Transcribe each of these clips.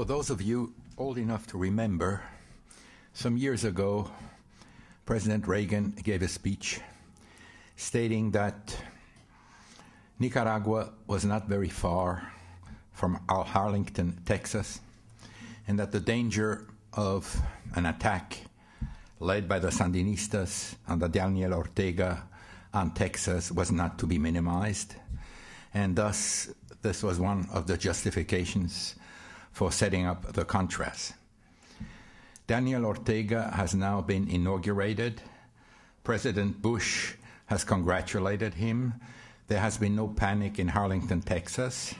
For those of you old enough to remember, some years ago, President Reagan gave a speech stating that Nicaragua was not very far from Harlingen, Texas, and that the danger of an attack led by the Sandinistas under Daniel Ortega on Texas was not to be minimized. And thus, this was one of the justifications for setting up the Contras. Daniel Ortega has now been inaugurated. President Bush has congratulated him. There has been no panic in Harlingen, Texas.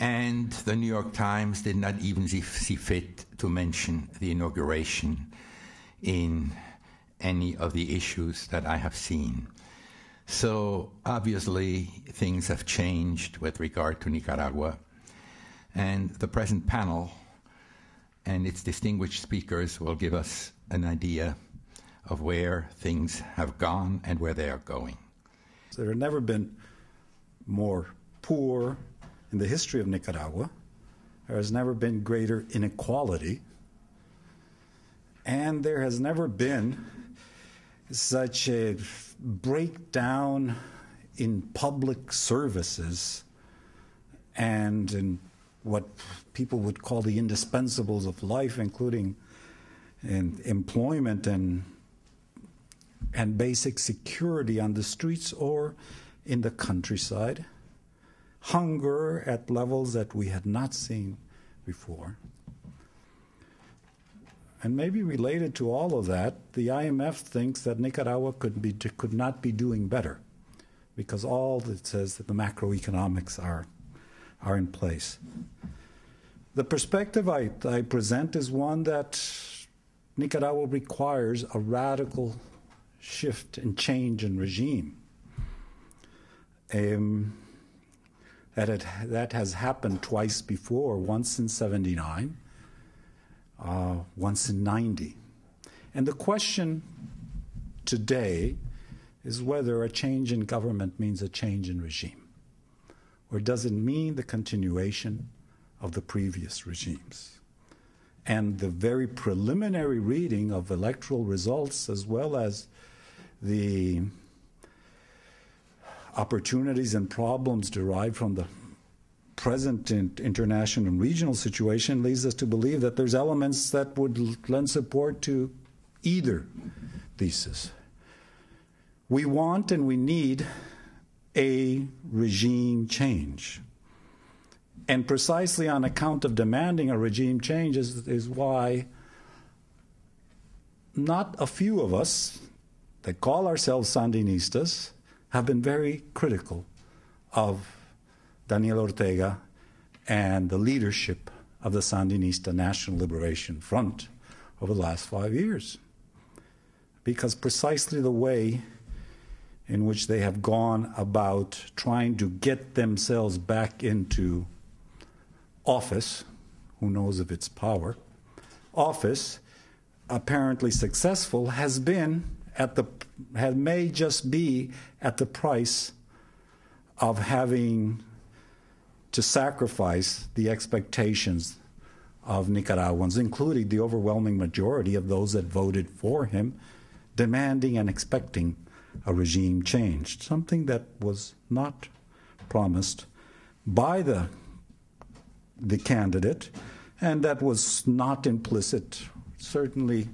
And the New York Times did not even see fit to mention the inauguration in any of the issues that I have seen. So obviously, things have changed with regard to Nicaragua. And the present panel and its distinguished speakers will give us an idea of where things have gone and where they are going. There have never been more poor in the history of Nicaragua. There has never been greater inequality. And there has never been such a breakdown in public services and in what people would call the indispensables of life, including in employment and and basic security on the streets or in the countryside, hunger at levels that we had not seen before. And maybe related to all of that, the IMF thinks that Nicaragua could, be, could not be doing better because all it says that the macroeconomics are, are in place. The perspective I, I present is one that Nicaragua requires a radical shift and change in regime. Um, that, it, that has happened twice before, once in 79, uh, once in 90. And the question today is whether a change in government means a change in regime, or does it mean the continuation of the previous regimes? And the very preliminary reading of electoral results, as well as the opportunities and problems derived from the present international and regional situation leads us to believe that there's elements that would lend support to either thesis. We want and we need a regime change. And precisely on account of demanding a regime change is, is why not a few of us that call ourselves Sandinistas have been very critical of Daniel Ortega and the leadership of the Sandinista National Liberation Front over the last five years. Because precisely the way in which they have gone about trying to get themselves back into office, who knows of its power, office, apparently successful, has been at the, may just be at the price of having to sacrifice the expectations of Nicaraguans, including the overwhelming majority of those that voted for him, demanding and expecting a regime change, something that was not promised by the, the candidate, and that was not implicit, certainly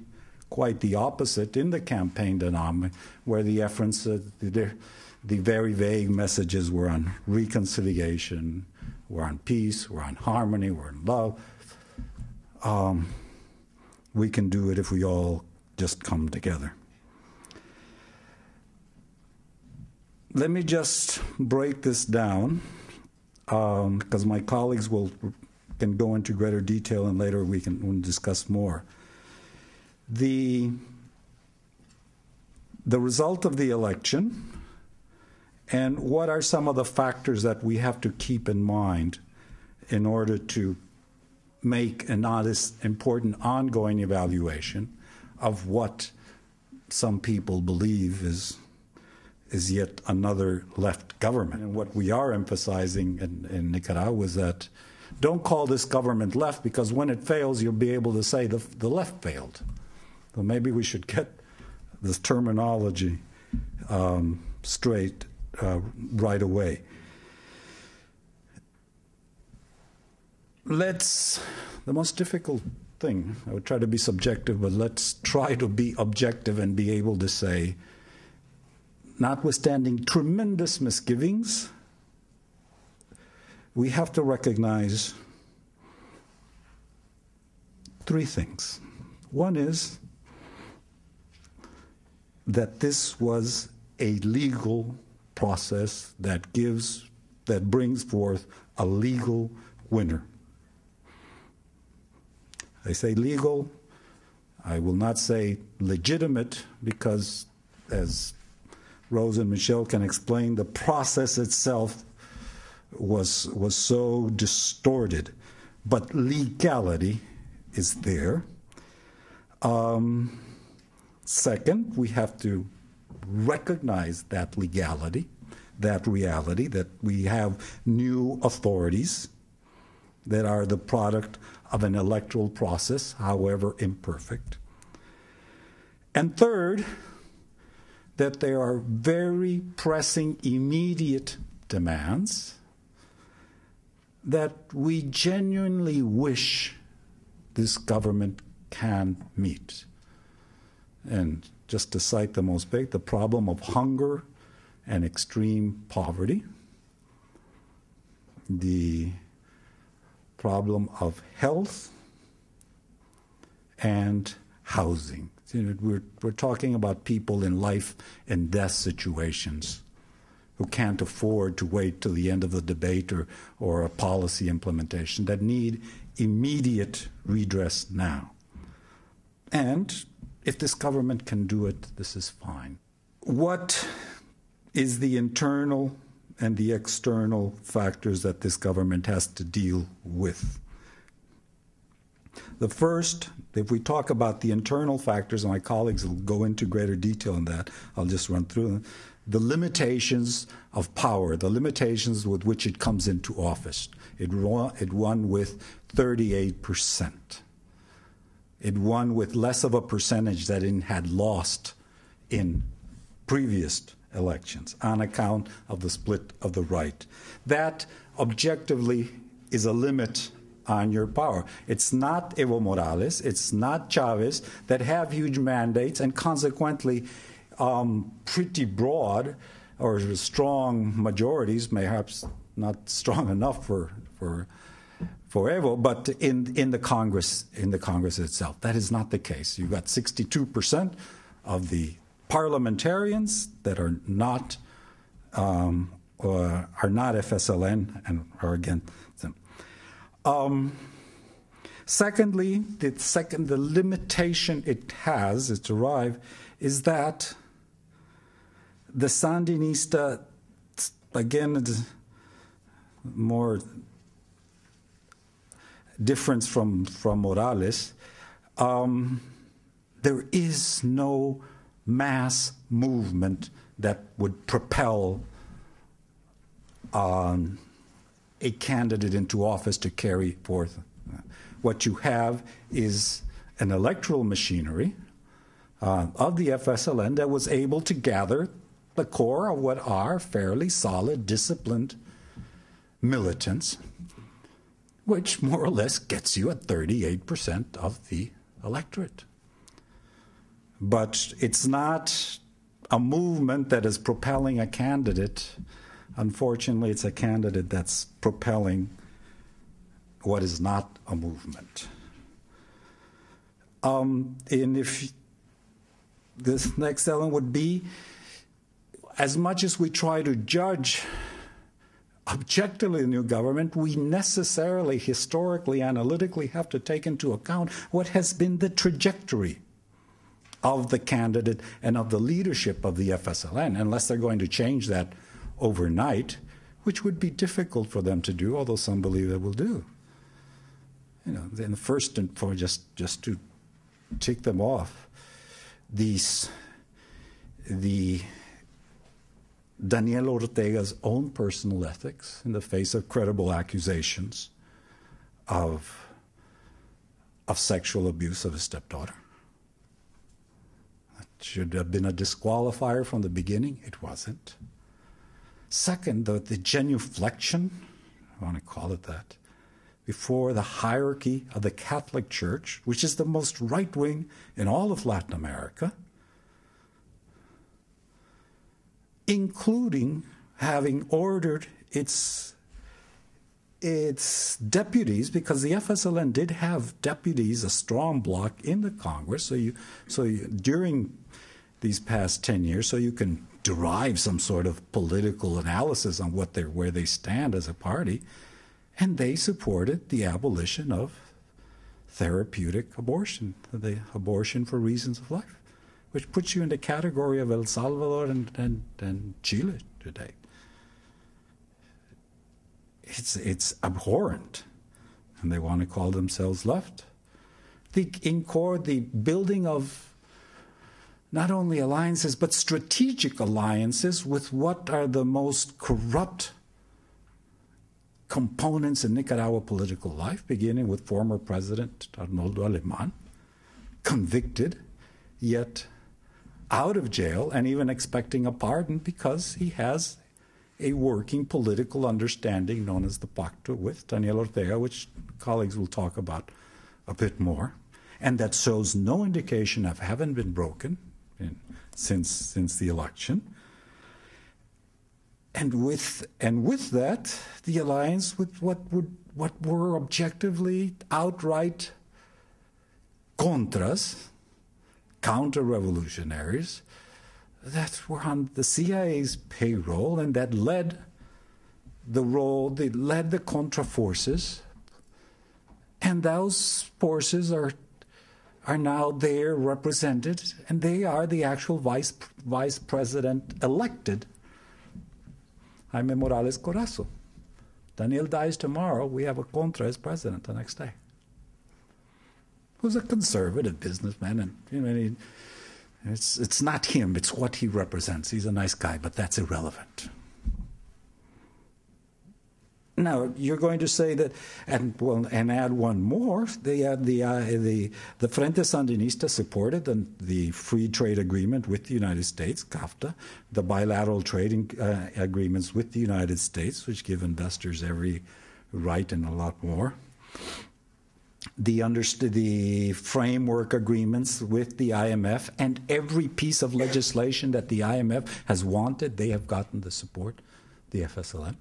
quite the opposite in the campaign dynamic, where the efforts, uh, the, the very vague messages were on reconciliation, we're on peace, we're on harmony, were on love. Um, we can do it if we all just come together. Let me just break this down because um, my colleagues will can go into greater detail and later we can we'll discuss more. The the result of the election and what are some of the factors that we have to keep in mind in order to make an honest, important ongoing evaluation of what some people believe is is yet another left government. And what we are emphasizing in, in Nicaragua is that don't call this government left because when it fails, you'll be able to say the, the left failed. So maybe we should get this terminology um, straight uh, right away. Let's, the most difficult thing, I would try to be subjective, but let's try to be objective and be able to say, notwithstanding tremendous misgivings, we have to recognize three things. One is that this was a legal process that gives that brings forth a legal winner. I say legal, I will not say legitimate because as Rose and Michel can explain, the process itself was was so distorted. But legality is there. Um, second, we have to recognize that legality, that reality, that we have new authorities that are the product of an electoral process, however imperfect. And third, that there are very pressing, immediate demands that we genuinely wish this government can meet. And just to cite the most big, the problem of hunger and extreme poverty, the problem of health and housing. You know, we're, we're talking about people in life and death situations who can't afford to wait till the end of the debate or, or a policy implementation that need immediate redress now. And if this government can do it, this is fine. What is the internal and the external factors that this government has to deal with? The first, if we talk about the internal factors, my colleagues will go into greater detail on that, I'll just run through them the limitations of power, the limitations with which it comes into office. It won, it won with 38%. It won with less of a percentage that it had lost in previous elections on account of the split of the right. That objectively is a limit on your power. It's not Evo Morales, it's not Chavez that have huge mandates, and consequently, um, pretty broad or strong majorities, perhaps not strong enough for for for Evo, but in in the Congress in the Congress itself, that is not the case. You've got 62 percent of the parliamentarians that are not um, uh, are not FSLN and are them. Um, secondly, the second the limitation it has, its arrive, is that the Sandinista, again, more difference from, from Morales, um, there is no mass movement that would propel um, a candidate into office to carry forth. What you have is an electoral machinery uh, of the FSLN that was able to gather the core of what are fairly solid, disciplined militants, which more or less gets you at 38% of the electorate. But it's not a movement that is propelling a candidate. Unfortunately, it's a candidate that's propelling what is not a movement. Um, and if this next element would be as much as we try to judge objectively the new government, we necessarily, historically, analytically have to take into account what has been the trajectory of the candidate and of the leadership of the FSLN, unless they're going to change that overnight, which would be difficult for them to do, although some believe they will do. You know, then first and for just just to tick them off, these the Daniel Ortega's own personal ethics in the face of credible accusations of, of sexual abuse of his stepdaughter. That should have been a disqualifier from the beginning. It wasn't. Second, the, the genuflection, I want to call it that, before the hierarchy of the Catholic Church, which is the most right wing in all of Latin America, including having ordered its its deputies because the FSLN did have deputies, a strong bloc in the Congress. So you, so you, during these past ten years, so you can derive some sort of political analysis on what they where they stand as a party, and they supported the abolition of therapeutic abortion, the abortion for reasons of life, which puts you in the category of El Salvador and, and, and Chile today it's, it's abhorrent. And they want to call themselves left. The, in core, the building of not only alliances, but strategic alliances with what are the most corrupt components in Nicaragua political life, beginning with former President Arnoldo Alemán, convicted, yet out of jail and even expecting a pardon because he has a working political understanding known as the Pacto with Daniel Ortega, which colleagues will talk about a bit more, and that shows no indication of having been broken in, since since the election. And with and with that, the alliance with what would what were objectively outright contras, counter-revolutionaries, that were on the CIA's payroll and that led the role, they led the Contra forces. And those forces are, are now there represented, and they are the actual vice, vice president elected, Jaime Morales Carazo. Daniel dies tomorrow. We have a Contra as president the next day. Who's a conservative businessman, and you know, he, it's, it's not him, it's what he represents. He's a nice guy, but that's irrelevant. Now you're going to say that, and well, and add one more. They uh, the uh, the the Frente Sandinista supported the, the, free trade agreement with the United States, CAFTA, the bilateral trading uh, agreements with the United States, which give investors every right and a lot more the, the framework agreements with the IMF and every piece of legislation that the IMF has wanted, they have gotten the support, the FSLN.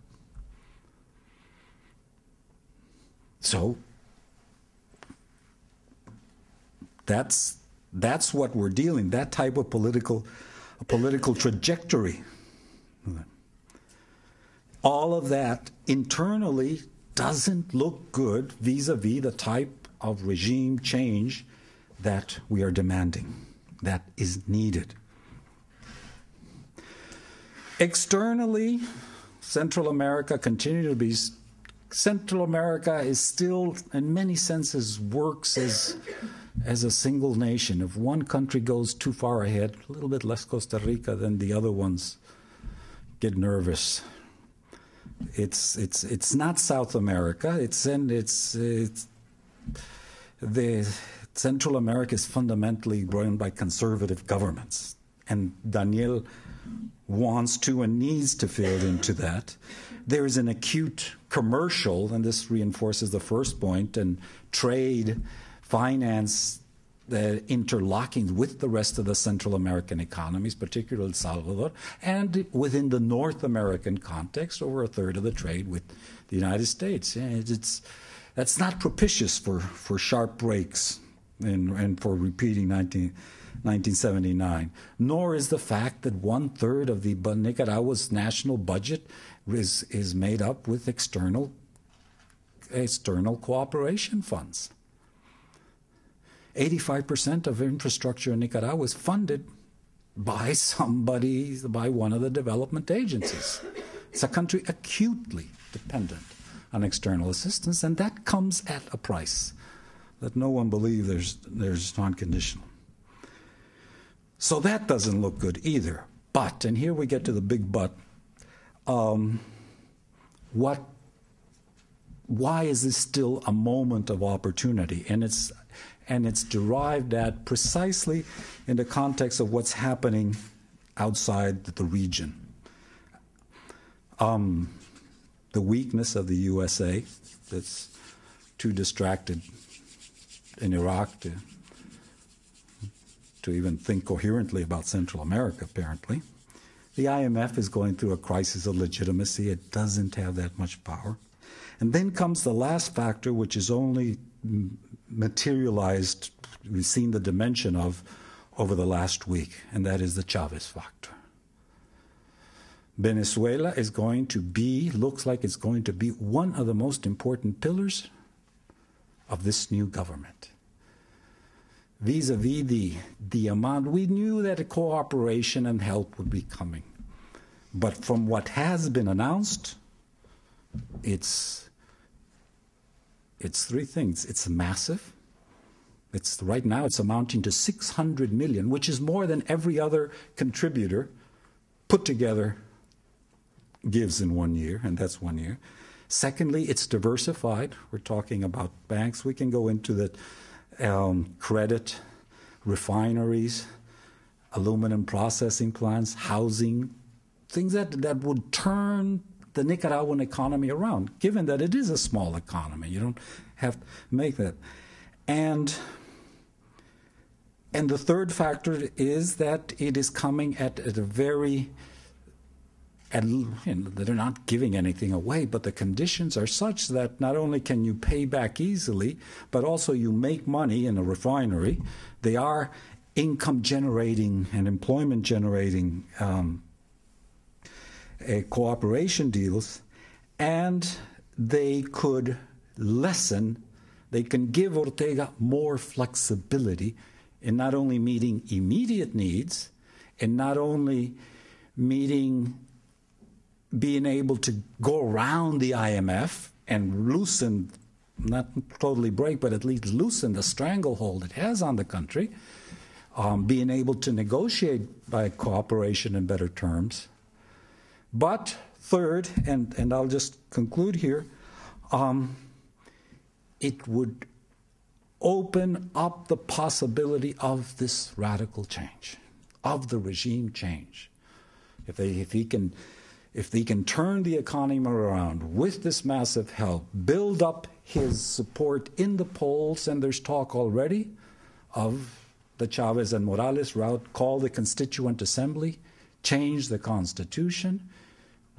So that's that's what we're dealing. That type of political political trajectory. All of that internally doesn't look good vis-a-vis the type of regime change that we are demanding, that is needed. Externally, Central America continue to be Central America is still in many senses works as as a single nation. If one country goes too far ahead, a little bit less Costa Rica, then the other ones get nervous. It's it's it's not South America. It's and it's it's the Central America is fundamentally run by conservative governments, and Daniel wants to and needs to fit into that. There is an acute commercial, and this reinforces the first point, and trade, finance, the interlocking with the rest of the Central American economies, particularly El Salvador, and within the North American context, over a third of the trade with the United States. It's, that's not propitious for, for sharp breaks and, and for repeating 19, 1979. Nor is the fact that one third of the Nicaragua's national budget is, is made up with external external cooperation funds. 85% of infrastructure in Nicaragua is funded by somebody, by one of the development agencies. It's a country acutely dependent on external assistance, and that comes at a price. Let no one believe there's, there's non-conditional. So that doesn't look good either. But, and here we get to the big but, um, what why is this still a moment of opportunity? And it's and it's derived at precisely in the context of what's happening outside the region. Um, the weakness of the USA that's too distracted in Iraq to, to even think coherently about Central America, apparently. The IMF is going through a crisis of legitimacy. It doesn't have that much power. And then comes the last factor, which is only materialized, we've seen the dimension of over the last week, and that is the Chavez factor. Venezuela is going to be, looks like it's going to be one of the most important pillars of this new government. Vis a vis the, the amount, we knew that a cooperation and help would be coming. But from what has been announced, it's, it's three things. It's massive. It's right now it's amounting to 600 million, which is more than every other contributor put together gives in one year, and that's one year. Secondly, it's diversified. We're talking about banks. We can go into the um, credit, refineries, aluminum processing plants, housing, things that, that would turn the Nicaraguan economy around, given that it is a small economy. You don't have to make that. And and the third factor is that it is coming at, at a very and they're not giving anything away, but the conditions are such that not only can you pay back easily, but also you make money in a refinery. They are income generating and employment generating um, cooperation deals, and they could lessen, they can give Ortega more flexibility in not only meeting immediate needs, and not only meeting being able to go around the IMF and loosen, not totally break, but at least loosen the stranglehold it has on the country, um, being able to negotiate by cooperation in better terms. But third, and, and I'll just conclude here, um, it would open up the possibility of this radical change, of the regime change. If, they, if he can if he can turn the economy around with this massive help, build up his support in the polls, and there's talk already of the Chavez and Morales route, call the Constituent Assembly, change the Constitution,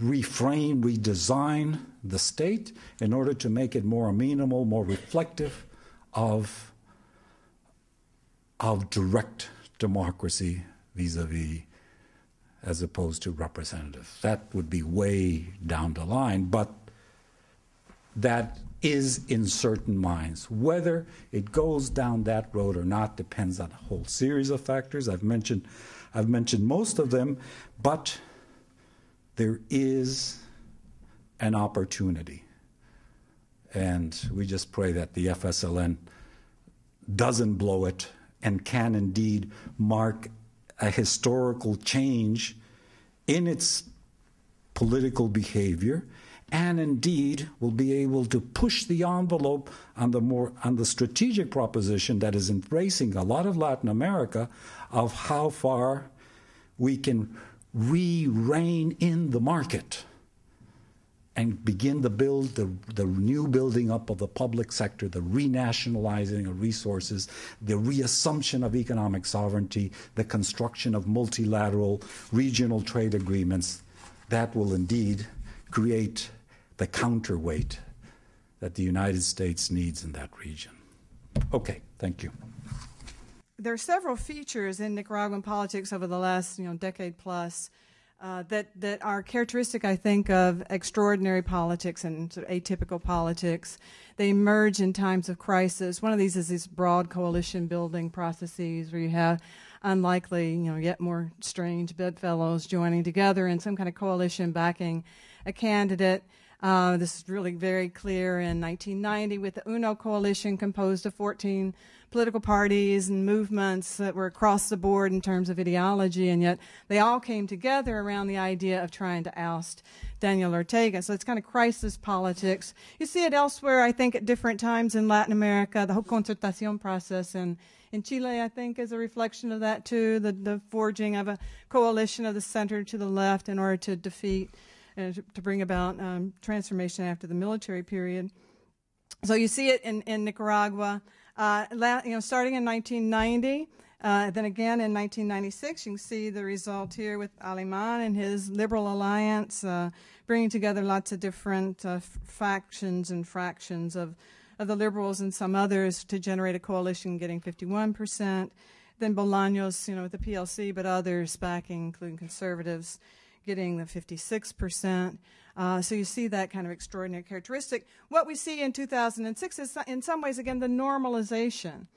reframe, redesign the state in order to make it more amenable, more reflective of, of direct democracy vis a vis as opposed to representative. That would be way down the line, but that is in certain minds. Whether it goes down that road or not depends on a whole series of factors. I've mentioned, I've mentioned most of them, but there is an opportunity. And we just pray that the FSLN doesn't blow it and can indeed mark a historical change in its political behavior and indeed will be able to push the envelope on the more on the strategic proposition that is embracing a lot of Latin America of how far we can re-rein in the market and begin the build the, the new building up of the public sector, the renationalizing of resources, the reassumption of economic sovereignty, the construction of multilateral regional trade agreements, that will indeed create the counterweight that the United States needs in that region. Okay, thank you. There are several features in Nicaraguan politics over the last you know decade plus uh, that that are characteristic, I think, of extraordinary politics and sort of atypical politics. They emerge in times of crisis. One of these is these broad coalition building processes where you have unlikely, you know, yet more strange bedfellows joining together in some kind of coalition backing a candidate. Uh, this is really very clear in 1990 with the UNO coalition composed of 14 political parties and movements that were across the board in terms of ideology, and yet they all came together around the idea of trying to oust Daniel Ortega. So it's kind of crisis politics. You see it elsewhere, I think, at different times in Latin America. The whole concertacion process in, in Chile, I think, is a reflection of that too. The, the forging of a coalition of the center to the left in order to defeat uh, to bring about um, transformation after the military period. So you see it in, in Nicaragua, uh, la- you know, starting in 1990. Uh, then again in 1996, you can see the result here with Alemán and his Liberal Alliance, uh, bringing together lots of different uh, f- factions and fractions of, of the Liberals and some others to generate a coalition getting 51%. Then Bolaños, you know, with the PLC, but others backing, including conservatives, getting the 56%. Uh, so you see that kind of extraordinary characteristic. What we see in 2006 is, in some ways, again, the normalization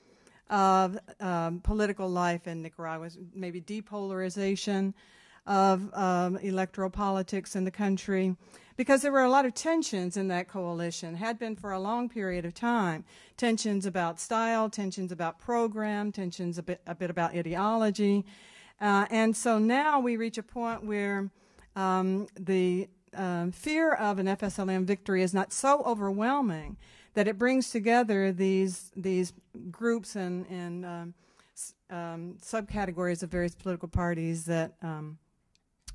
of um, political life in Nicaragua, maybe depolarization of um, electoral politics in the country, because there were a lot of tensions in that coalition, had been for a long period of time. Tensions about style, tensions about program, tensions a bit, a bit about ideology. Uh, and so now we reach a point where um, the um, fear of an FSLN victory is not so overwhelming that it brings together these these groups and, and um, um, subcategories of various political parties that um,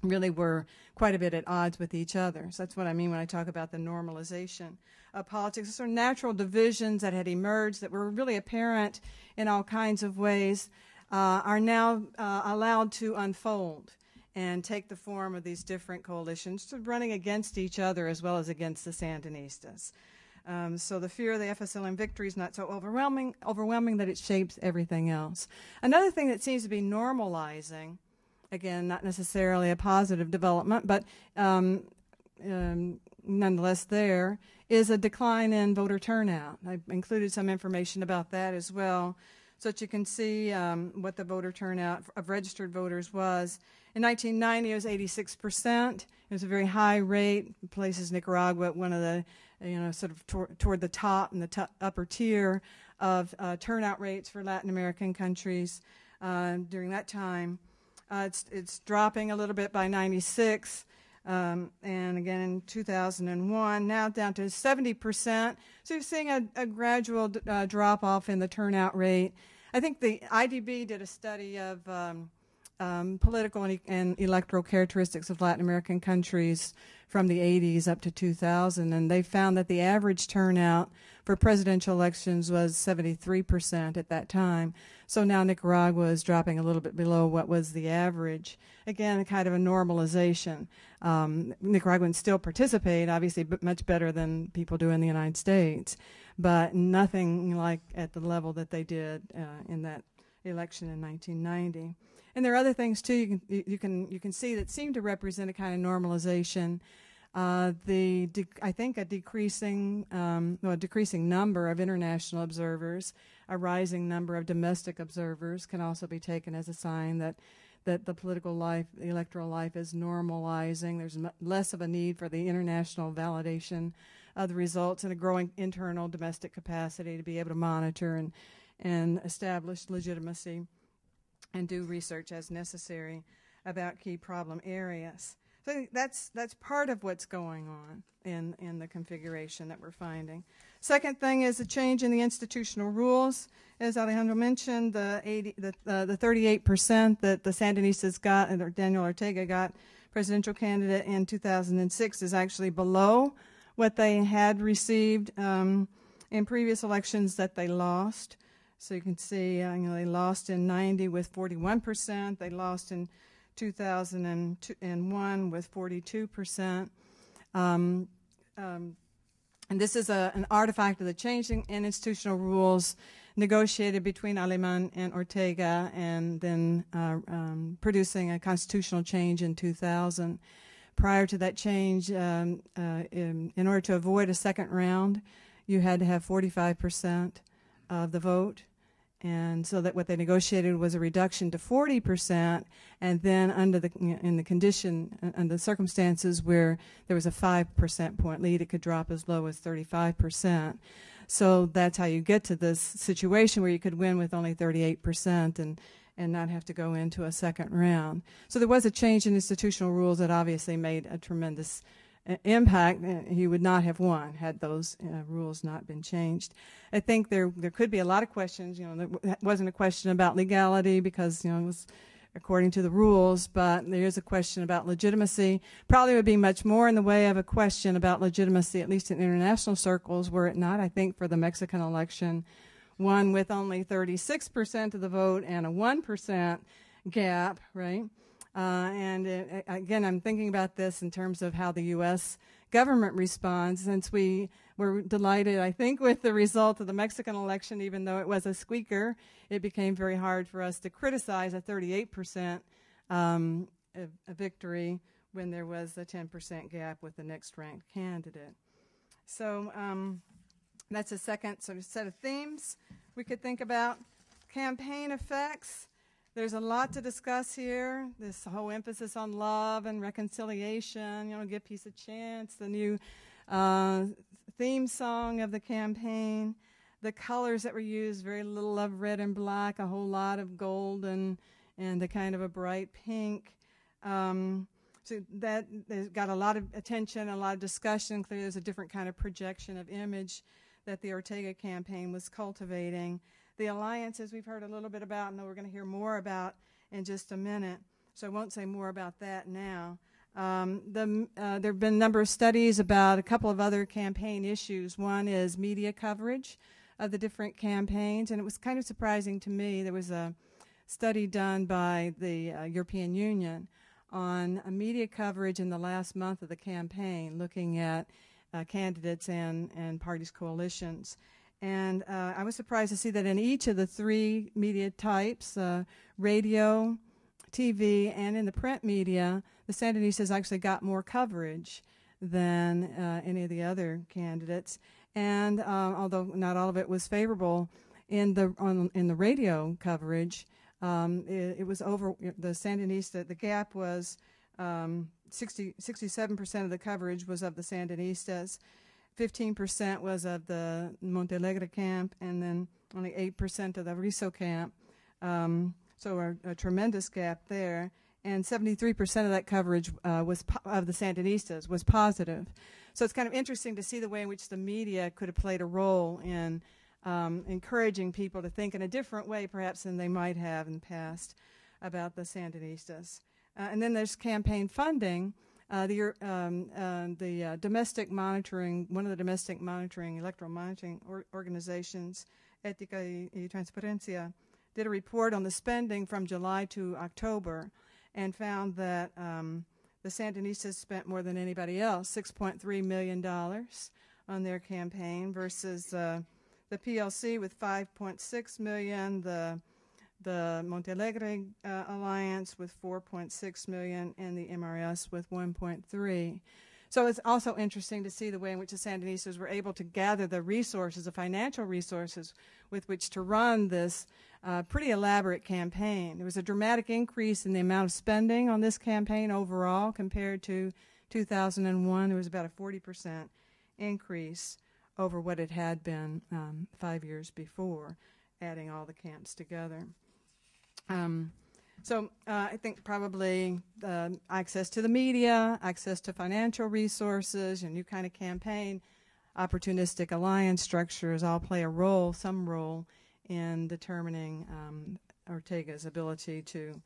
really were quite a bit at odds with each other. So that's what I mean when I talk about the normalization of politics. These are natural divisions that had emerged that were really apparent in all kinds of ways uh, are now uh, allowed to unfold and take the form of these different coalitions running against each other as well as against the Sandinistas. Um, so the fear of the FSLN victory is not so overwhelming, overwhelming that it shapes everything else. Another thing that seems to be normalizing, again, not necessarily a positive development, but um, um, nonetheless there, is a decline in voter turnout. I've included some information about that as well so that you can see um, what the voter turnout of registered voters was. In 1990, it was 86 percent. It was a very high rate. It Places Nicaragua one of the, you know, sort of tor- toward the top and the t- upper tier of uh, turnout rates for Latin American countries uh, during that time. Uh, it's it's dropping a little bit by 96. Um, and again in 2001, now down to 70%. So you're seeing a, a gradual uh, drop off in the turnout rate. I think the IDB did a study of um, um, political and, and, electoral characteristics of Latin American countries from the 80s up to 2000, and they found that the average turnout for presidential elections was 73% at that time. So now Nicaragua is dropping a little bit below what was the average. Again, kind of a normalization. Um, Nicaraguans still participate, obviously, but much better than people do in the United States, but nothing like at the level that they did uh, in that election in 1990. And there are other things too. You can you can you can see that seem to represent a kind of normalization. Uh, the I think a decreasing um, well, a decreasing number of international observers, a rising number of domestic observers can also be taken as a sign that that the political life, the electoral life is normalizing. There's less of a need for the international validation of the results and a growing internal domestic capacity to be able to monitor and and establish legitimacy and do research as necessary about key problem areas. So that's that's part of what's going on in in the configuration that we're finding. Second thing is a change in the institutional rules. As Alejandro mentioned, the 80, the, uh, the 38 percent that the Sandinistas got, or Daniel Ortega got, presidential candidate in 2006, is actually below what they had received um, in previous elections that they lost. So you can see, you know, they lost in 90 with 41%. They lost in 2001 with 42%. Um, um, and this is a, an artifact of the changing in institutional rules negotiated between Alemán and Ortega and then uh, um, producing a constitutional change in 2000. Prior to that change, um, uh, in, in, order to avoid a second round, you had to have 45% of the vote and so that what they negotiated was a reduction to 40%, and then under the in the condition uh, and the circumstances where there was a five percent point lead, it could drop as low as 35%. So that's how you get to this situation where you could win with only 38% and and not have to go into a second round. So there was a change in institutional rules that obviously made a tremendous impact, he would not have won had those uh, rules not been changed. I think there there could be a lot of questions. You know, there wasn't a question about legality because you know it was according to the rules, but there is a question about legitimacy. Probably would be much more in the way of a question about legitimacy, at least in international circles, were it not. I think for the Mexican election, one with only 36% of the vote and a 1% gap, right? Uh, and it, again, I'm thinking about this in terms of how the U.S. government responds, since we were delighted, I think, with the result of the Mexican election, even though it was a squeaker, it became very hard for us to criticize a 38% um, a, a victory when there was a 10% gap with the next ranked candidate. So um, that's a second sort of set of themes we could think about. Campaign effects. There's a lot to discuss here. This whole emphasis on love and reconciliation, you know, give peace a chance, the new uh, theme song of the campaign, the colors that were used, very little of red and black, a whole lot of gold and, and a kind of a bright pink. Um, so that got a lot of attention, a lot of discussion. Clearly, there's a different kind of projection of image that the Ortega campaign was cultivating the alliances we've heard a little bit about, and we're going to hear more about in just a minute. So I won't say more about that now. Um, the, uh, there have been a number of studies about a couple of other campaign issues. One is media coverage of the different campaigns, and it was kind of surprising to me. There was a study done by the uh, European Union on media coverage in the last month of the campaign, looking at uh, candidates and, and parties' coalitions. And uh, I was surprised to see that in each of the three media types uh, radio, TV, and in the print media the Sandinistas actually got more coverage than uh, any of the other candidates. And uh, although not all of it was favorable, in the on, in the radio coverage, um, it, it, was over the Sandinista. The gap was um, 60, 67% of the coverage was of the Sandinistas. 15% was of the Montealegre camp, and then only 8% of the Rizo camp. Um, so a, a, tremendous gap there. And 73% of that coverage uh, was of the Sandinistas was positive. So it's kind of interesting to see the way in which the media could have played a role in um, encouraging people to think in a different way, perhaps, than they might have in the past about the Sandinistas. Uh, and then there's campaign funding. Uh, the um, uh, the uh, domestic monitoring, one of the domestic monitoring, electoral monitoring or organizations, Ética y, y Transparencia, did a report on the spending from July to October and found that um, the Sandinistas spent more than anybody else, $6.3 million on their campaign versus uh, the PLC with 5.6 million, the the Montealegre uh, Alliance with 4.6 million, and the MRS with 1.3. So it's also interesting to see the way in which the Sandinistas were able to gather the resources, the financial resources, with which to run this uh, pretty elaborate campaign. There was a dramatic increase in the amount of spending on this campaign overall compared to 2001. There was about a 40% increase over what it had been um, five years before, adding all the camps together. Um, so uh, I think probably uh, access to the media, access to financial resources, a new kind of campaign, opportunistic alliance structures all play a role, some role, in determining um, Ortega's ability to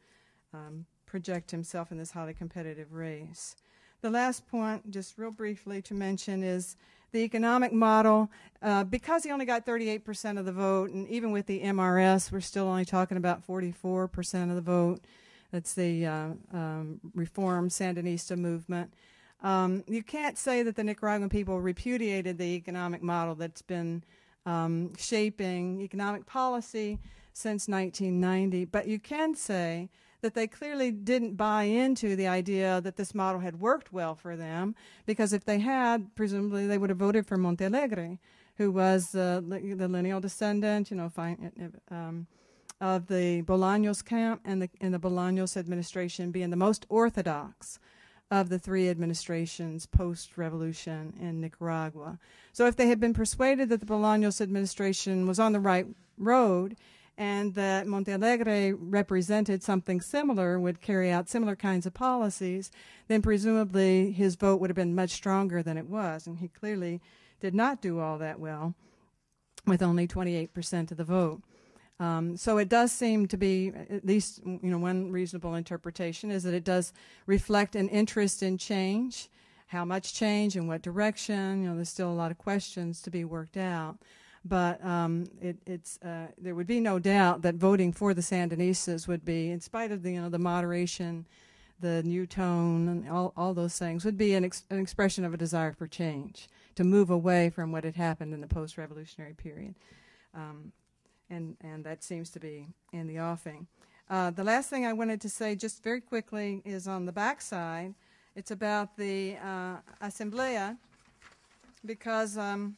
um, project himself in this highly competitive race. The last point, just real briefly to mention, is the economic model, uh, because he only got 38% of the vote, and even with the MRS, we're still only talking about 44% of the vote. That's the uh, um, Reform Sandinista movement. Um, you can't say that the Nicaraguan people repudiated the economic model that's been um, shaping economic policy since 1990, but you can say that they clearly didn't buy into the idea that this model had worked well for them, because if they had, presumably they would have voted for Montealegre who was the, the lineal descendant, you know, um, of the Bolaños camp and the, and the Bolaños administration being the most orthodox of the three administrations post revolution in Nicaragua. So, if they had been persuaded that the Bolaños administration was on the right road and that Montealegre represented something similar, would carry out similar kinds of policies, then presumably his vote would have been much stronger than it was. And he clearly did not do all that well with only 28% of the vote. Um, so it does seem to be, at least, you know, one reasonable interpretation is that it does reflect an interest in change. How much change, in what direction? You know, there's still a lot of questions to be worked out. But um, it, it's uh, there would be no doubt that voting for the Sandinistas would be, in spite of the you know the moderation, the new tone, and all, all those things, would be an, ex- an expression of a desire for change, to move away from what had happened in the post-revolutionary period. Um, and, and that seems to be in the offing. Uh, the last thing I wanted to say, just very quickly, is on the back side. It's about the uh, Asamblea, because um,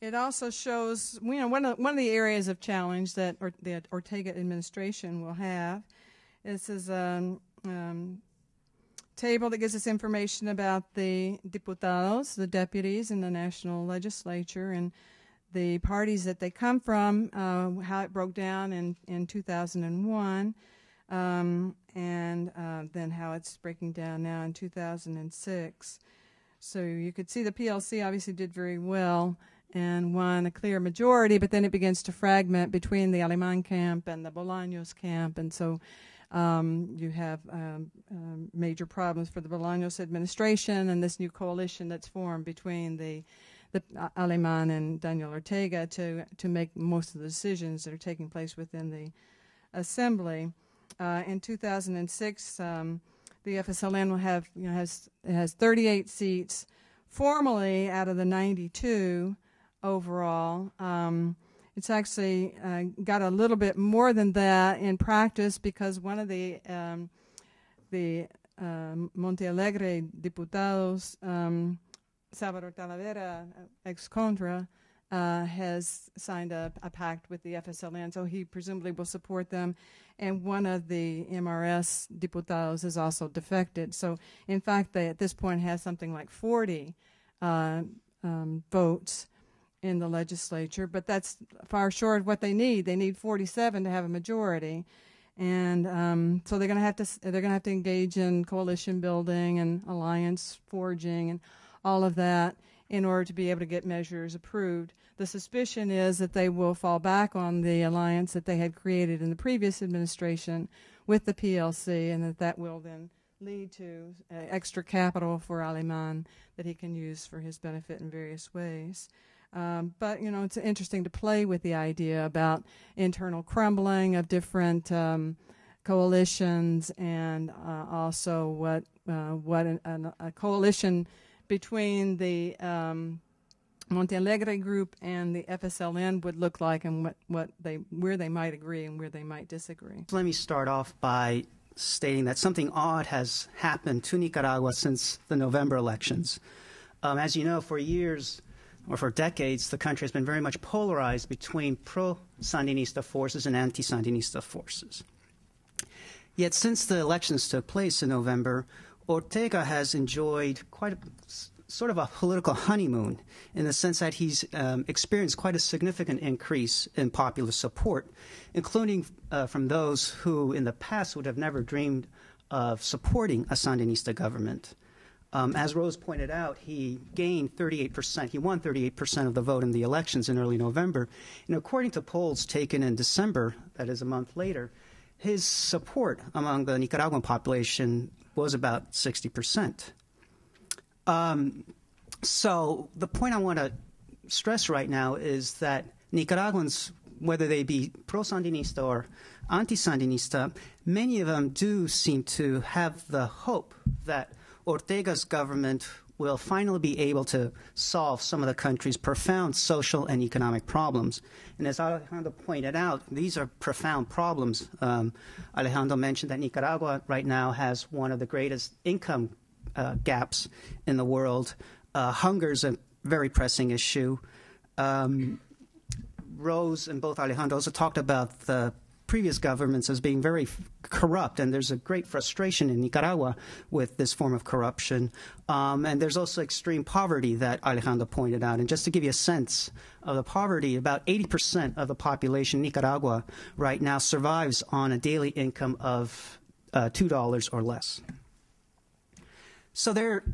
it also shows, you know, one of, one of the areas of challenge that or, the Ortega administration will have. This is a um, um, table that gives us information about the diputados, the deputies in the national legislature, and the parties that they come from, uh, how it broke down in, in 2001, um, and uh, then how it's breaking down now in 2006. So you could see the PLC obviously did very well and won a clear majority, but then it begins to fragment between the Aleman camp and the Bolaños camp, and so um, you have um, um, major problems for the Bolaños administration and this new coalition that's formed between the the uh, Aleman and Daniel Ortega to to make most of the decisions that are taking place within the assembly. Uh, in 2006, um, the FSLN will have you know has has 38 seats formally out of the 92 overall. Um, it's actually uh, got a little bit more than that in practice because one of the um, the uh, Montealegre diputados um, Salvador Talavera, uh, ex Contra, uh, has signed a, a, pact with the FSLN, so he presumably will support them. And one of the MRS diputados has also defected. So, in fact, they at this point have something like 40 uh, um, votes in the legislature, but that's far short of what they need. They need 47 to have a majority. And um, so they're going to have to they're going to have to engage in coalition building and alliance forging and all of that in order to be able to get measures approved. The suspicion is that they will fall back on the alliance that they had created in the previous administration with the PLC, and that that will then lead to uh, extra capital for Aleman that he can use for his benefit in various ways. Um, but you know, it's interesting to play with the idea about internal crumbling of different um, coalitions, and uh, also what uh, what an, an, a coalition between the um, Montealegre group and the FSLN would look like and what, what they where they might agree and where they might disagree. Let me start off by stating that something odd has happened to Nicaragua since the November elections. Um, as you know, for years or for decades, the country has been very much polarized between pro Sandinista forces and anti Sandinista forces. Yet, since the elections took place in November, Ortega has enjoyed quite a, sort of a political honeymoon in the sense that he's um, experienced quite a significant increase in popular support, including uh, from those who in the past would have never dreamed of supporting a Sandinista government. Um, as Rose pointed out, he gained 38%. He won 38% of the vote in the elections in early November. And according to polls taken in December, that is a month later, his support among the Nicaraguan population was about 60%. Um, so the point I want to stress right now is that Nicaraguans, whether they be pro Sandinista or anti Sandinista, many of them do seem to have the hope that Ortega's government will finally be able to solve some of the country's profound social and economic problems. And as Alejandro pointed out, these are profound problems. Um, Alejandro mentioned that Nicaragua right now has one of the greatest income uh, gaps in the world. Uh, hunger is a very pressing issue. Um, Rose and both Alejandro also talked about the previous governments as being very corrupt, and there's a great frustration in Nicaragua with this form of corruption. Um, and there's also extreme poverty that Alejandro pointed out. And just to give you a sense of the poverty, about 80% of the population in Nicaragua right now survives on a daily income of uh, $2 or less. So their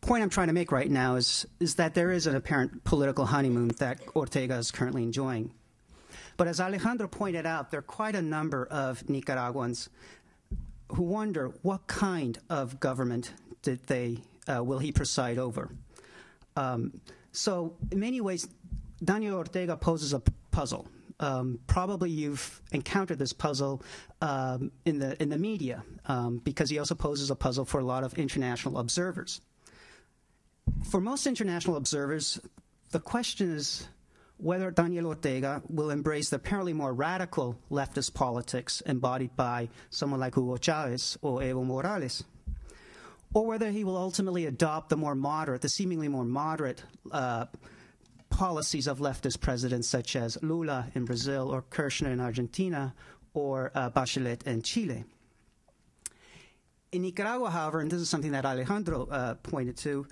point I'm trying to make right now is, is that there is an apparent political honeymoon that Ortega is currently enjoying. But as Alejandro pointed out, there are quite a number of Nicaraguans who wonder what kind of government did they uh, will he preside over. Um, so, in many ways, Daniel Ortega poses a puzzle. Um, probably you've encountered this puzzle um, in the in the media um, because he also poses a puzzle for a lot of international observers. For most international observers, the question is whether Daniel Ortega will embrace the apparently more radical leftist politics embodied by someone like Hugo Chavez or Evo Morales, or whether he will ultimately adopt the more moderate, the seemingly more moderate uh, policies of leftist presidents such as Lula in Brazil or Kirchner in Argentina or uh, Bachelet in Chile. In Nicaragua, however, and this is something that Alejandro uh, pointed to,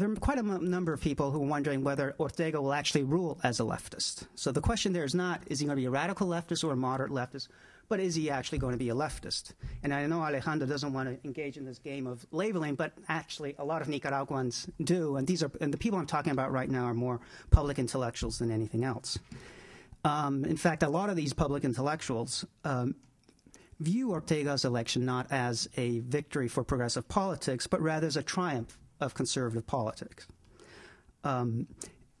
there are quite a m- number of people who are wondering whether Ortega will actually rule as a leftist. So the question there is not is he going to be a radical leftist or a moderate leftist, but is he actually going to be a leftist? And I know Alejandro doesn't want to engage in this game of labeling, but actually a lot of Nicaraguans do, and these are and the people I'm talking about right now are more public intellectuals than anything else. Um, in fact, a lot of these public intellectuals um, view Ortega's election not as a victory for progressive politics, but rather as a triumph of conservative politics. Um,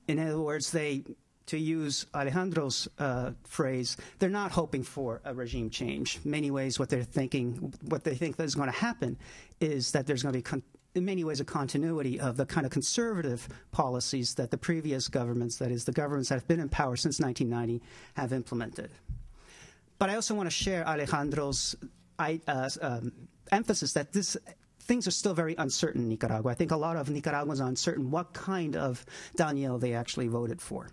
in other words, they, to use Alejandro's uh, phrase, they're not hoping for a regime change. In many ways, what they're thinking, what they think is going to happen, is that there's going to be, con- in many ways, a continuity of the kind of conservative policies that the previous governments, that is, the governments that have been in power since 1990, have implemented. But I also want to share Alejandro's I, uh, um, emphasis that this things are still very uncertain in Nicaragua. I think a lot of Nicaraguans are uncertain what kind of Daniel they actually voted for.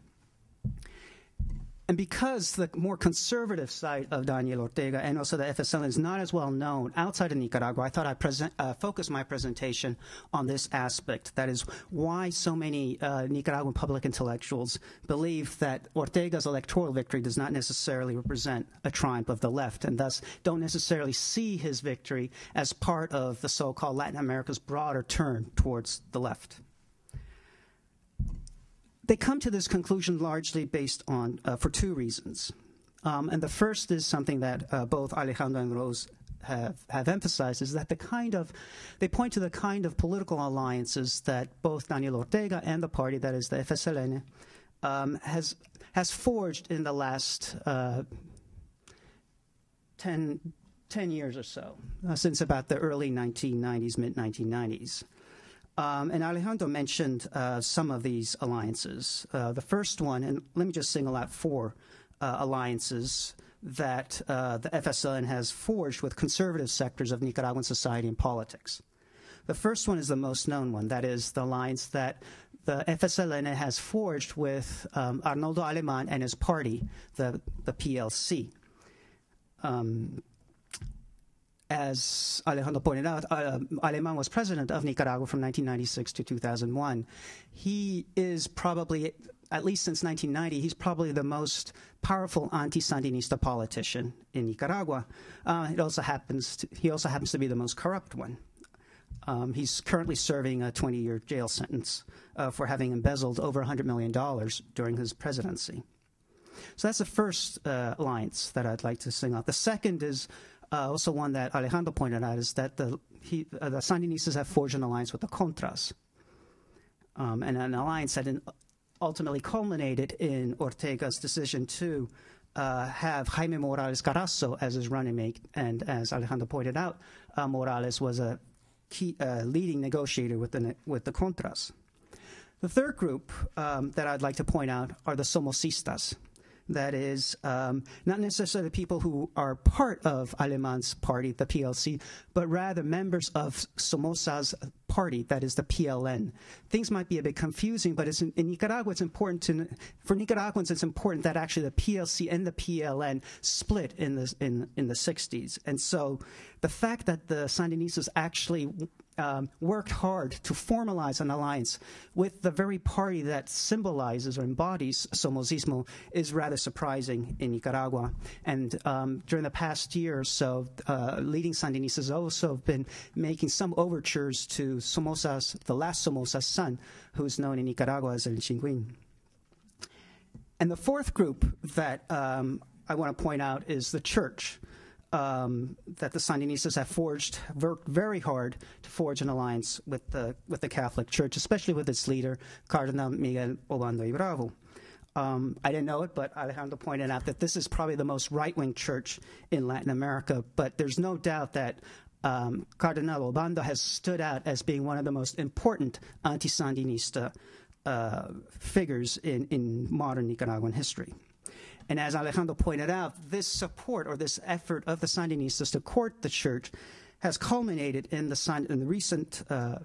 And because the more conservative side of Daniel Ortega and also the FSL is not as well known outside of Nicaragua, I thought I'd present, uh, focus my presentation on this aspect. That is why so many uh, Nicaraguan public intellectuals believe that Ortega's electoral victory does not necessarily represent a triumph of the left, and thus don't necessarily see his victory as part of the so called Latin America's broader turn towards the left they come to this conclusion largely based on uh, for two reasons. Um, and the first is something that uh, both Alejandro and Rose have, have emphasized is that the kind of they point to the kind of political alliances that both Daniel Ortega and the party that is the FSLN um, has has forged in the last uh, 10, 10 years or so, uh, since about the early 1990s, mid 1990s. Um, and Alejandro mentioned uh, some of these alliances. Uh, the first one, and let me just single out four uh, alliances that uh, the FSLN has forged with conservative sectors of Nicaraguan society and politics. The first one is the most known one. That is the alliance that the FSLN has forged with um, Arnoldo Aleman and his party, the, the PLC. Um, as Alejandro pointed out, uh, Aleman was president of Nicaragua from 1996 to 2001. He is probably, at least since 1990, he's probably the most powerful anti-Sandinista politician in Nicaragua. Uh, it also happens to, he also happens to be the most corrupt one. Um, he's currently serving a 20-year jail sentence uh, for having embezzled over $100 million during his presidency. So that's the first uh, alliance that I'd like to sing out. The second is uh, also one that Alejandro pointed out is that the, he, uh, the Sandinistas have forged an alliance with the Contras, um, and an alliance that in, ultimately culminated in Ortega's decision to uh, have Jaime Morales Carazo as his running mate, and as Alejandro pointed out, uh, Morales was a key uh, leading negotiator with the with the Contras. The third group um, that I'd like to point out are the Somocistas that is um, not necessarily people who are part of Aleman's party, the PLC, but rather members of Somoza's party, that is the PLN. Things might be a bit confusing, but in, in, Nicaragua, it's important to for Nicaraguans, it's important that actually the PLC and the PLN split in the in in the 60s, and so the fact that the Sandinistas actually um, worked hard to formalize an alliance with the very party that symbolizes or embodies Somocismo is rather surprising in Nicaragua. And um, during the past year or so, uh, leading Sandinistas also have been making some overtures to Somoza's, the last Somoza's son, who's known in Nicaragua as El Chigüín. And the fourth group that um, I want to point out is the church um, that the Sandinistas have forged, worked very hard to forge an alliance with the with the Catholic Church, especially with its leader, Cardinal Miguel Obando y Bravo. Um, I didn't know it, but Alejandro pointed out that this is probably the most right wing church in Latin America. But there's no doubt that um, Cardinal Obando has stood out as being one of the most important anti Sandinista uh, figures in, in modern Nicaraguan history. And as Alejandro pointed out, this support or this effort of the Sandinistas to court the church has culminated in the, in the recent uh,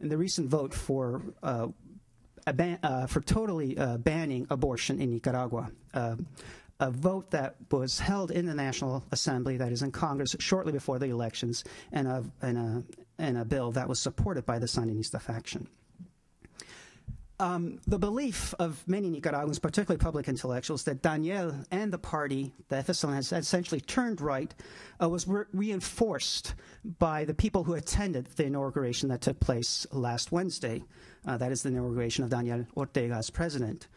in the recent vote for uh, ban- uh, for totally uh, banning abortion in Nicaragua. Uh, a vote that was held in the National Assembly, that is in Congress, shortly before the elections, and a, and a, and a bill that was supported by the Sandinista faction. Um, the belief of many Nicaraguans, particularly public intellectuals, that Daniel and the party, the FSLN, has essentially turned right, uh, was re- reinforced by the people who attended the inauguration that took place last Wednesday. Uh, that is the inauguration of Daniel Ortega as president.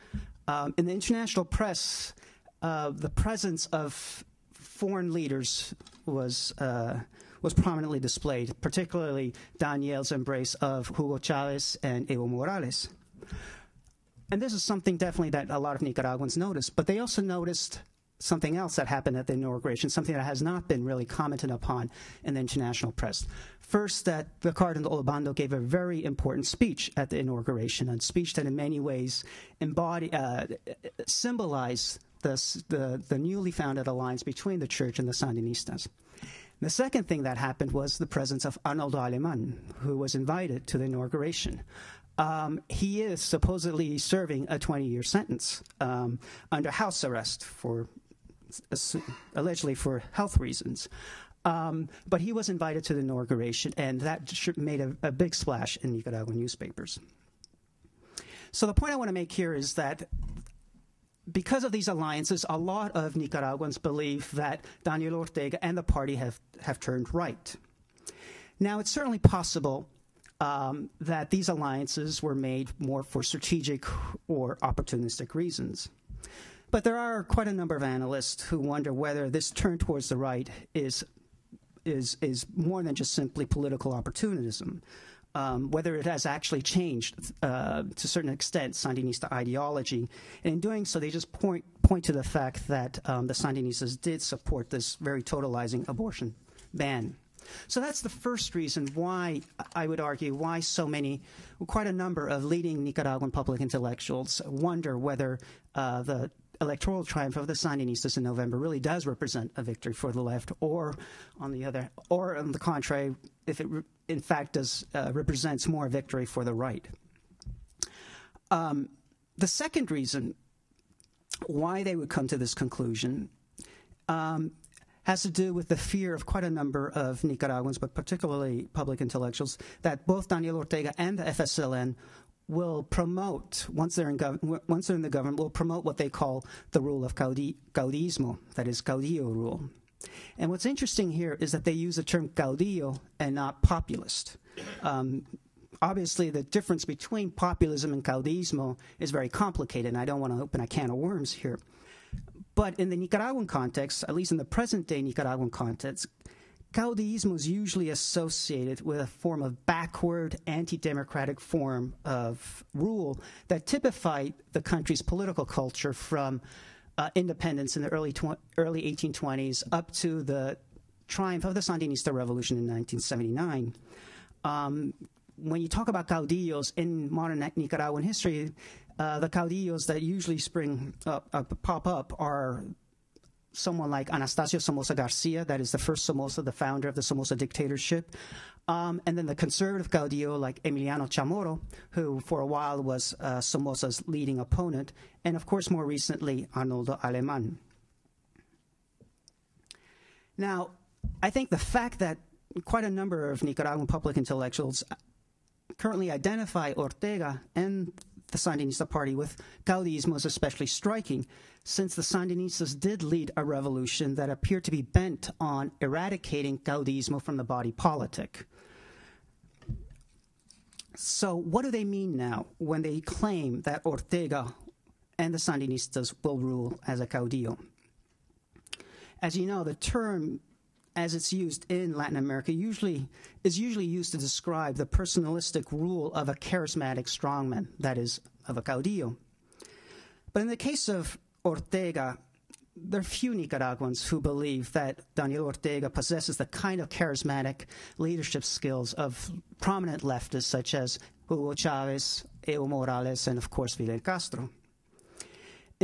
Um, in the international press, uh, the presence of foreign leaders was uh, was prominently displayed, particularly Daniel's embrace of Hugo Chavez and Evo Morales. And this is something definitely that a lot of Nicaraguans noticed, but they also noticed something else that happened at the inauguration, something that has not been really commented upon in the international press. First, that the Cardinal Obando gave a very important speech at the inauguration, a speech that in many ways embody, uh, symbolized the, the, the newly founded alliance between the church and the Sandinistas. The second thing that happened was the presence of Arnoldo Aleman, who was invited to the inauguration. Um, he is supposedly serving a 20 year sentence um, under house arrest for allegedly for health reasons. Um, but he was invited to the inauguration, and that made a, a big splash in Nicaraguan newspapers. So the point I want to make here is that because of these alliances, a lot of Nicaraguans believe that Daniel Ortega and the party have, have turned right. Now, it's certainly possible um, that these alliances were made more for strategic or opportunistic reasons. But there are quite a number of analysts who wonder whether this turn towards the right is is is more than just simply political opportunism. Um, whether it has actually changed uh, to a certain extent Sandinista ideology. And in doing so, they just point, point to the fact that um, the Sandinistas did support this very totalizing abortion ban. So that's the first reason why I would argue why so many, quite a number of leading Nicaraguan public intellectuals wonder whether uh, the electoral triumph of the Sandinistas in November really does represent a victory for the left, or on the other, or on the contrary, if it re- in fact does uh, represents more victory for the right. Um, the second reason why they would come to this conclusion um, has to do with the fear of quite a number of Nicaraguans, but particularly public intellectuals, that both Daniel Ortega and the FSLN will promote once they're in gov- once they're in the government will promote what they call the rule of caudi- caudillismo, that is caudillo rule. And what's interesting here is that they use the term caudillo and not populist. Um, obviously, the difference between populism and caudillismo is very complicated, and I don't want to open a can of worms here. But in the Nicaraguan context, at least in the present day Nicaraguan context, caudillismo is usually associated with a form of backward, anti democratic form of rule that typified the country's political culture from uh, independence in the early, early 1820s up to the triumph of the Sandinista revolution in 1979. Um, when you talk about caudillos in modern Nicaraguan history, uh, the caudillos that usually spring up, uh, pop up are someone like Anastasio Somoza Garcia, that is the first Somoza, the founder of the Somoza dictatorship. Um, and then the conservative caudillo like Emiliano Chamorro, who for a while was uh, Somoza's leading opponent, and of course more recently Arnoldo Aleman. Now, I think the fact that quite a number of Nicaraguan public intellectuals currently identify Ortega and the Sandinista party with caudillismo is especially striking, since the Sandinistas did lead a revolution that appeared to be bent on eradicating caudillismo from the body politic. So, what do they mean now when they claim that Ortega and the Sandinistas will rule as a caudillo? As you know, the term as it's used in Latin America usually is usually used to describe the personalistic rule of a charismatic strongman, that is, of a caudillo. But in the case of Ortega, there are few Nicaraguans who believe that Daniel Ortega possesses the kind of charismatic leadership skills of prominent leftists such as Hugo Chavez, Evo Morales, and of course Fidel Castro.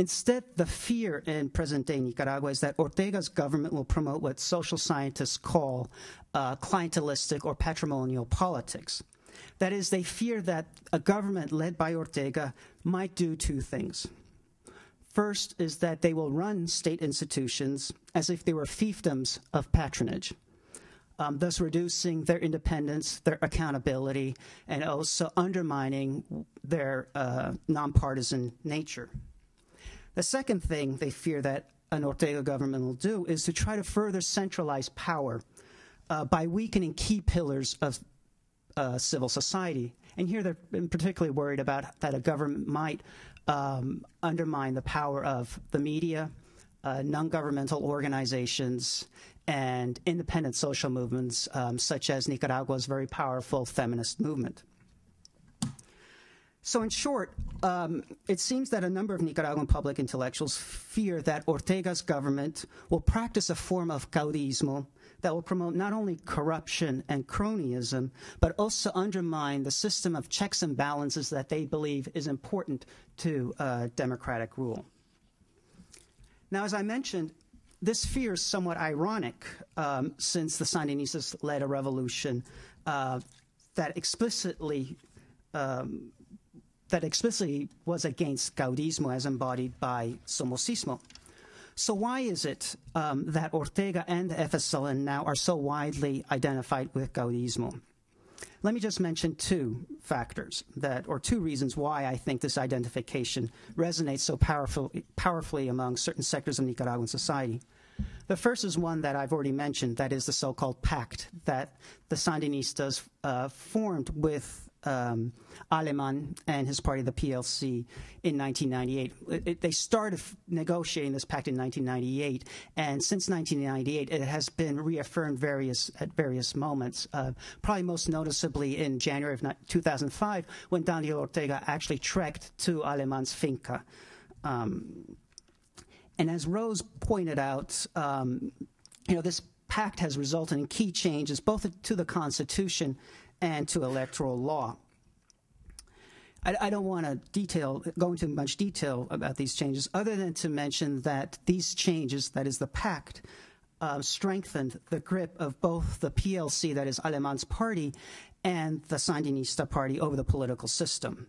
Instead, the fear in present day Nicaragua is that Ortega's government will promote what social scientists call uh, clientelistic or patrimonial politics. That is, they fear that a government led by Ortega might do two things. First is that they will run state institutions as if they were fiefdoms of patronage, um, thus reducing their independence, their accountability, and also undermining their uh, nonpartisan nature. The second thing they fear that an Ortega government will do is to try to further centralize power uh, by weakening key pillars of uh, civil society. And here they're particularly worried about that a government might um, undermine the power of the media, uh, non governmental organizations, and independent social movements, um, such as Nicaragua's very powerful feminist movement. So, in short, um, it seems that a number of Nicaraguan public intellectuals fear that Ortega's government will practice a form of caudillismo that will promote not only corruption and cronyism, but also undermine the system of checks and balances that they believe is important to uh, democratic rule. Now, as I mentioned, this fear is somewhat ironic um, since the Sandinistas led a revolution uh, that explicitly um, that explicitly was against caudillismo as embodied by Somocismo. So why is it um, that Ortega and FSLN now are so widely identified with caudillismo? Let me just mention two factors that, or two reasons why I think this identification resonates so powerful, powerfully among certain sectors of Nicaraguan society. The first is one that I've already mentioned, that is the so-called pact that the Sandinistas uh, formed with um, Aleman and his party, the PLC, in 1998. It, it, they started negotiating this pact in 1998, and since 1998, it has been reaffirmed various at various moments. Uh, probably most noticeably in January of 2005, when Daniel Ortega actually trekked to Aleman's finca. Um, and as Rose pointed out, um, you know this pact has resulted in key changes both to the Constitution and to electoral law. I, I don't want to detail, go into much detail about these changes, other than to mention that these changes, that is the pact, uh, strengthened the grip of both the PLC, that is Aleman's party, and the Sandinista party over the political system.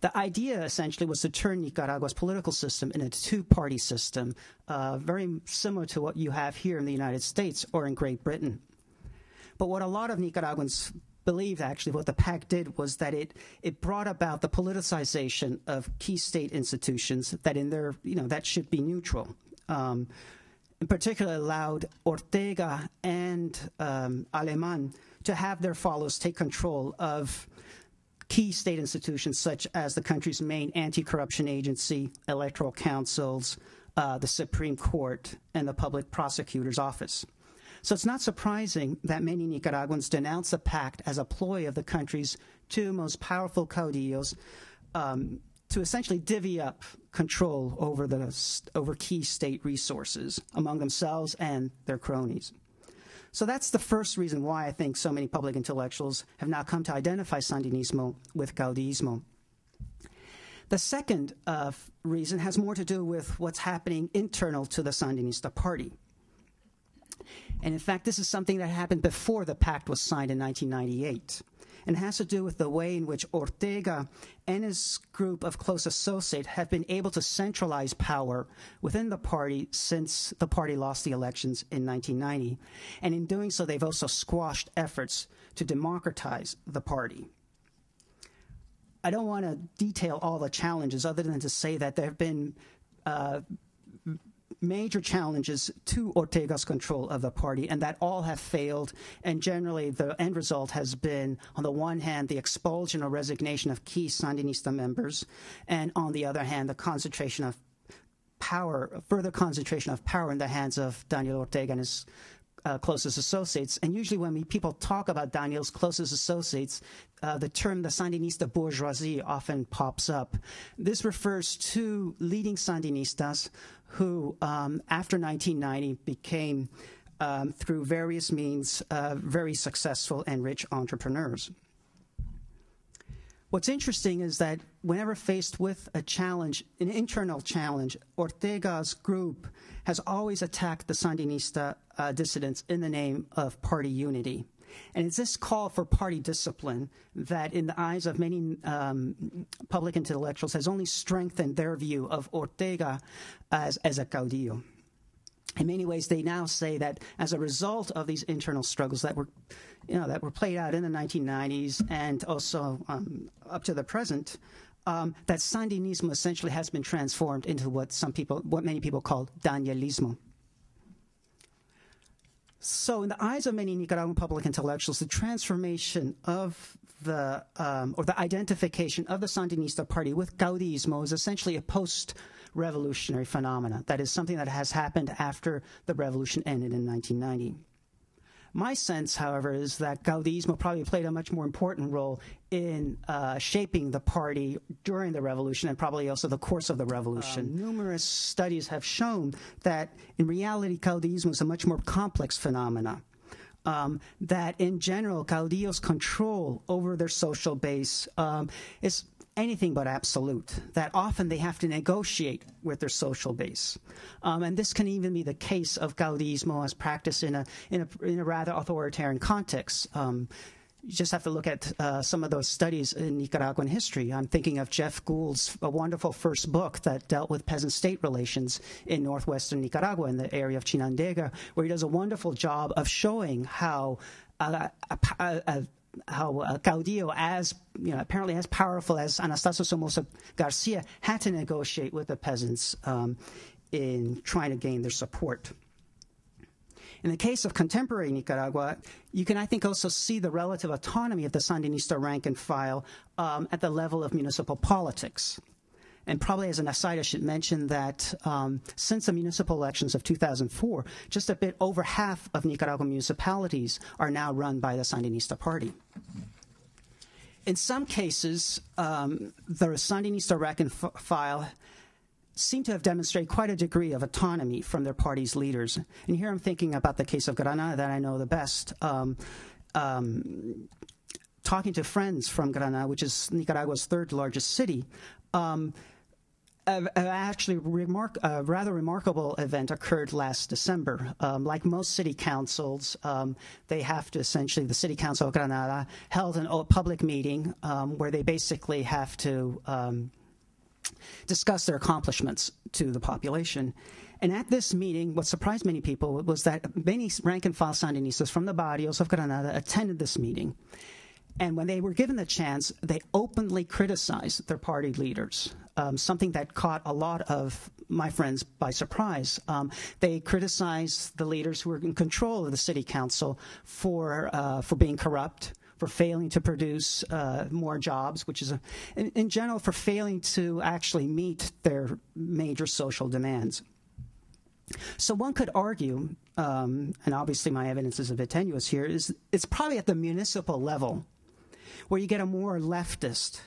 The idea essentially was to turn Nicaragua's political system into a two party system, uh, very similar to what you have here in the United States or in Great Britain. But what a lot of Nicaraguans believed actually what the pact did was that it it brought about the politicization of key state institutions that in their you know that should be neutral. Um, in particular, allowed Ortega and um, Aleman to have their followers take control of key state institutions such as the country's main anti-corruption agency, electoral councils, uh, the Supreme Court, and the Public Prosecutor's Office. So it's not surprising that many Nicaraguans denounce the pact as a ploy of the country's two most powerful caudillos um, to essentially divvy up control over, the, over key state resources among themselves and their cronies. So that's the first reason why I think so many public intellectuals have now come to identify Sandinismo with caudillismo. The second uh, reason has more to do with what's happening internal to the Sandinista party. And in fact, this is something that happened before the pact was signed in 1998 and has to do with the way in which Ortega and his group of close associates have been able to centralize power within the party since the party lost the elections in 1990. And in doing so, they've also squashed efforts to democratize the party. I don't want to detail all the challenges other than to say that there have been uh, major challenges to Ortega's control of the party, and that all have failed. And generally, the end result has been, on the one hand, the expulsion or resignation of key Sandinista members, and on the other hand, the concentration of power, further concentration of power in the hands of Daniel Ortega and his uh, closest associates. And usually, when we, people talk about Daniel's closest associates, uh, the term the Sandinista bourgeoisie often pops up. This refers to leading Sandinistas who, um, after 1990, became, um, through various means, uh, very successful and rich entrepreneurs. What's interesting is that whenever faced with a challenge, an internal challenge, Ortega's group has always attacked the Sandinista uh, dissidents in the name of party unity. And it's this call for party discipline that, in the eyes of many um, public intellectuals, has only strengthened their view of Ortega as, as a caudillo. In many ways, they now say that as a result of these internal struggles that were, you know, that were played out in the 1990s and also um, up to the present, um, that Sandinismo essentially has been transformed into what some people, what many people call Danielismo. So, in the eyes of many Nicaraguan public intellectuals, the transformation of the, um, or the identification of the Sandinista party with caudillismo is essentially a post revolutionary phenomenon. That is something that has happened after the revolution ended in 1990. My sense, however, is that caudillismo probably played a much more important role in uh, shaping the party during the revolution and probably also the course of the revolution. Um, numerous studies have shown that in reality, caudillismo is a much more complex phenomenon. Um, that in general, caudillos' control over their social base um, is anything but absolute, that often they have to negotiate with their social base. Um, and this can even be the case of caudillismo as practiced in a, in a, in a rather authoritarian context. Um, you just have to look at uh, some of those studies in Nicaraguan history. I'm thinking of Jeff Gould's a wonderful first book that dealt with peasant state relations in northwestern Nicaragua in the area of Chinandega, where he does a wonderful job of showing how a, a, a, how uh, Caudillo, as you know, apparently as powerful as Anastasio Somoza Garcia, had to negotiate with the peasants um, in trying to gain their support. In the case of contemporary Nicaragua, you can, I think, also see the relative autonomy of the Sandinista rank and file um, at the level of municipal politics. And probably as an aside, I should mention that um, since the municipal elections of 2004, just a bit over half of Nicaraguan municipalities are now run by the Sandinista party. In some cases, um, the Sandinista rank and file seem to have demonstrated quite a degree of autonomy from their party's leaders. And here I'm thinking about the case of Granada that I know the best. Um, um, talking to friends from Granada, which is Nicaragua's third largest city, um, actually remark, a rather remarkable event occurred last December. Um, like most city councils, um, they have to essentially, the City Council of Granada held a public meeting um, where they basically have to um, discuss their accomplishments to the population. And at this meeting, what surprised many people was that many rank and file Sandinistas from the barrios of Granada attended this meeting. And when they were given the chance, they openly criticized their party leaders, um, something that caught a lot of my friends by surprise. Um, they criticized the leaders who were in control of the city council for, uh, for being corrupt, for failing to produce uh, more jobs, which is, a, in, in general, for failing to actually meet their major social demands. So one could argue, um, and obviously my evidence is a bit tenuous here, is it's probably at the municipal level where you get a more leftist,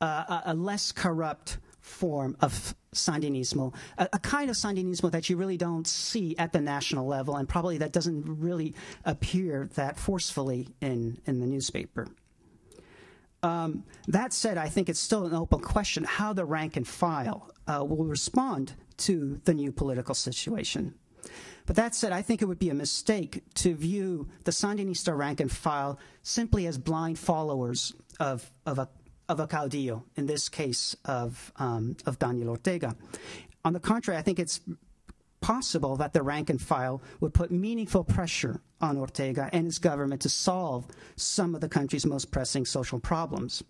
uh, a, a, less corrupt form of Sandinismo, a, a, kind of Sandinismo that you really don't see at the national level, and probably that doesn't really appear that forcefully in, in the newspaper. Um, that said, I think it's still an open question how the rank and file uh, will respond to the new political situation. But that said, I think it would be a mistake to view the Sandinista rank and file simply as blind followers of, of, a, of a caudillo, in this case of, um, of Daniel Ortega. On the contrary, I think it's possible that the rank and file would put meaningful pressure on Ortega and his government to solve some of the country's most pressing social problems.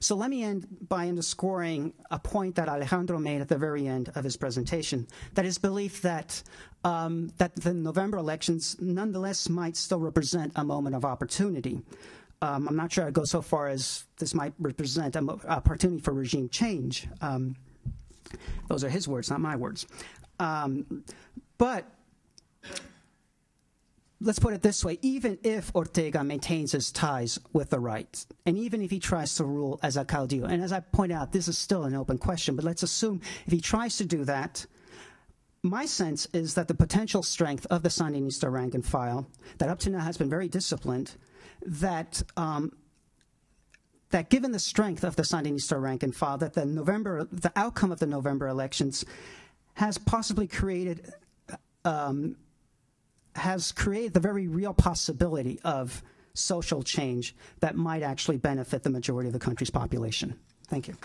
So let me end by underscoring a point that Alejandro made at the very end of his presentation, that his belief that, um, that the November elections nonetheless might still represent a moment of opportunity. Um, I'm not sure I'd go so far as this might represent an opportunity for regime change. Um, those are his words, not my words. Um, but let's put it this way even if Ortega maintains his ties with the right, and even if he tries to rule as a caudillo, and as I point out, this is still an open question, but let's assume if he tries to do that, my sense is that the potential strength of the Sandinista rank and file, that up to now has been very disciplined, that um, that given the strength of the Sandinista rank and file, that the November, the outcome of the November elections has possibly created um, has created the very real possibility of social change that might actually benefit the majority of the country's population. Thank you.